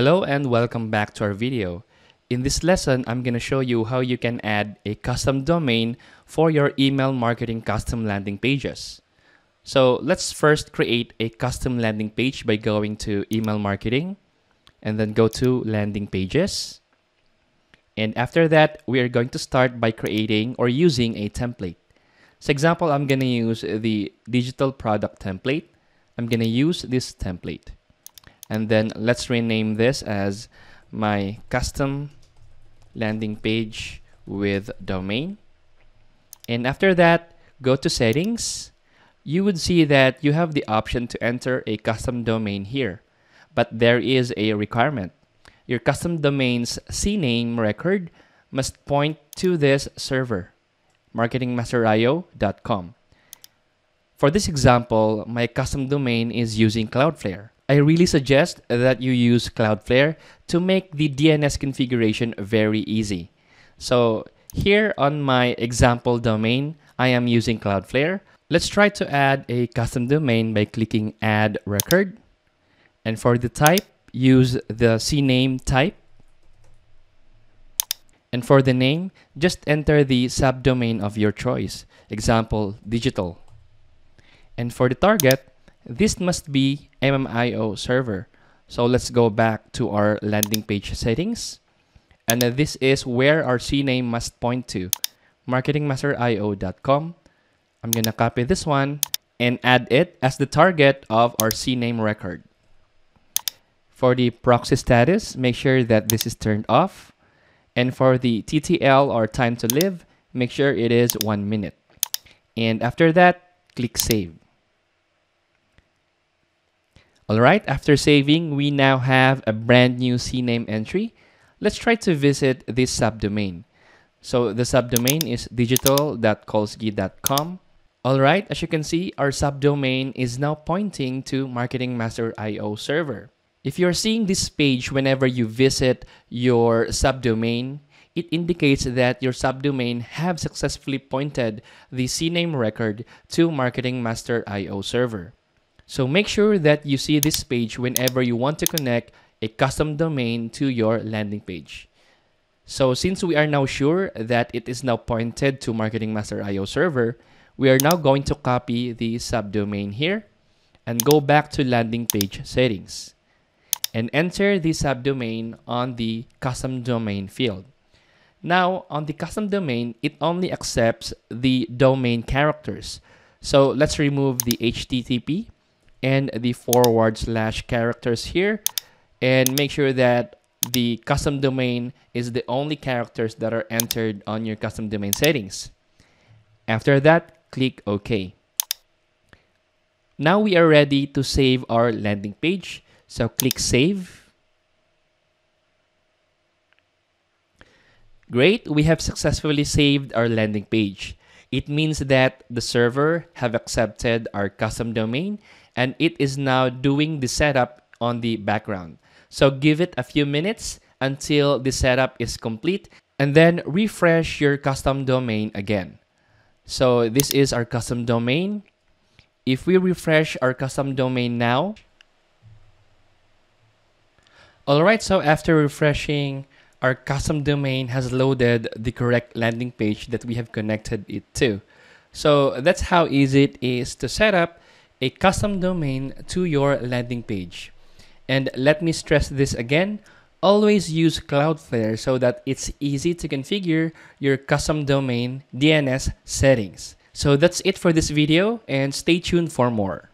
Hello and welcome back to our video. In this lesson, I'm going to show you how you can add a custom domain for your email marketing custom landing pages. So let's first create a custom landing page by going to email marketing and then go to landing pages. And after that, we are going to start by creating or using a template. So example, I'm going to use the digital product template. I'm going to use this template. And then let's rename this as my custom landing page with domain. And after that, go to settings. You would see that you have the option to enter a custom domain here. But there is a requirement. Your custom domain's CNAME record must point to this server marketingmasterio.com. For this example, my custom domain is using Cloudflare. I really suggest that you use Cloudflare to make the DNS configuration very easy. So here on my example domain, I am using Cloudflare. Let's try to add a custom domain by clicking add record. And for the type, use the CNAME type and for the name, just enter the subdomain of your choice, example, digital. And for the target, this must be MMIO server. So let's go back to our landing page settings. And this is where our CNAME must point to, marketingmasterio.com. I'm gonna copy this one and add it as the target of our CNAME record. For the proxy status, make sure that this is turned off and for the TTL or time to live, make sure it is one minute. And after that, click save. Alright, after saving, we now have a brand new CNAME entry. Let's try to visit this subdomain. So the subdomain is digital.colzzky.com. Alright, as you can see, our subdomain is now pointing to Marketing Master IO server. If you're seeing this page whenever you visit your subdomain, it indicates that your subdomain have successfully pointed the CNAME record to Marketing Master IO server. So make sure that you see this page whenever you want to connect a custom domain to your landing page. So since we are now sure that it is now pointed to Marketing Master IO server, we are now going to copy the subdomain here and go back to landing page settings and enter the subdomain on the custom domain field. Now, on the custom domain, it only accepts the domain characters. So let's remove the HTTP and the forward slash characters here and make sure that the custom domain is the only characters that are entered on your custom domain settings. After that, click OK. Now we are ready to save our landing page. So click Save. Great, we have successfully saved our landing page. It means that the server have accepted our custom domain and it is now doing the setup on the background. So give it a few minutes until the setup is complete and then refresh your custom domain again. So this is our custom domain. If we refresh our custom domain now, Alright, so after refreshing, our custom domain has loaded the correct landing page that we have connected it to. So that's how easy it is to set up a custom domain to your landing page. And let me stress this again, always use Cloudflare so that it's easy to configure your custom domain DNS settings. So that's it for this video and stay tuned for more.